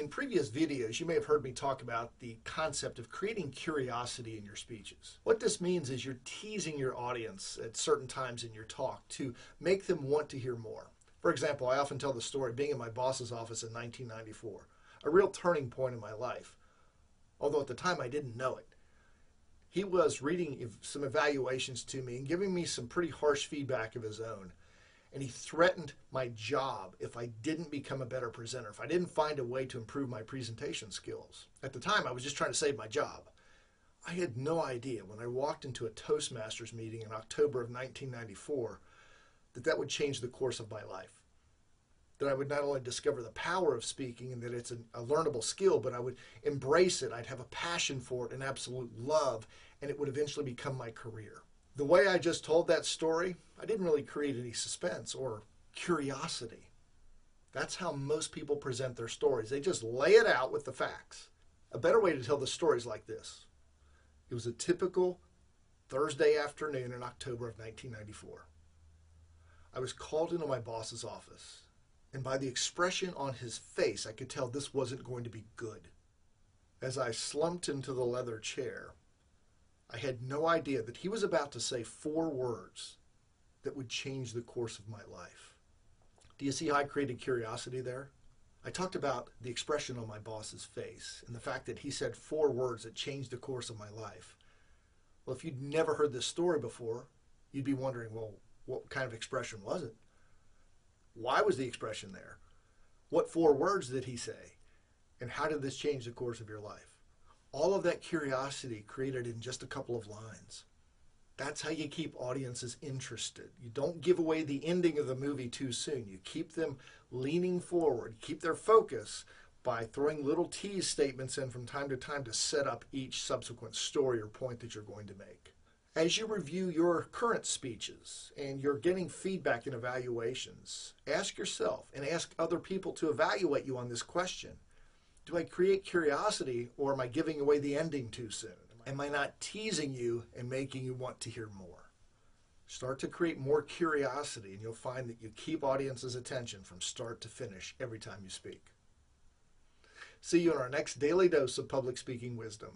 In previous videos, you may have heard me talk about the concept of creating curiosity in your speeches. What this means is you're teasing your audience at certain times in your talk to make them want to hear more. For example, I often tell the story of being in my boss's office in 1994, a real turning point in my life, although at the time I didn't know it. He was reading some evaluations to me and giving me some pretty harsh feedback of his own and he threatened my job if I didn't become a better presenter, if I didn't find a way to improve my presentation skills. At the time, I was just trying to save my job. I had no idea when I walked into a Toastmasters meeting in October of 1994 that that would change the course of my life. That I would not only discover the power of speaking and that it's a learnable skill, but I would embrace it. I'd have a passion for it, an absolute love, and it would eventually become my career. The way I just told that story, I didn't really create any suspense or curiosity. That's how most people present their stories. They just lay it out with the facts. A better way to tell the story is like this it was a typical Thursday afternoon in October of 1994. I was called into my boss's office, and by the expression on his face, I could tell this wasn't going to be good. As I slumped into the leather chair, I had no idea that he was about to say four words that would change the course of my life. Do you see how I created curiosity there? I talked about the expression on my boss's face and the fact that he said four words that changed the course of my life. Well, if you'd never heard this story before, you'd be wondering, well, what kind of expression was it? Why was the expression there? What four words did he say? And how did this change the course of your life? All of that curiosity created in just a couple of lines. That's how you keep audiences interested. You don't give away the ending of the movie too soon. You keep them leaning forward, keep their focus by throwing little tease statements in from time to time to set up each subsequent story or point that you're going to make. As you review your current speeches and you're getting feedback and evaluations, ask yourself and ask other people to evaluate you on this question do I create curiosity or am I giving away the ending too soon? Am I not teasing you and making you want to hear more? Start to create more curiosity and you'll find that you keep audiences' attention from start to finish every time you speak. See you in our next daily dose of public speaking wisdom.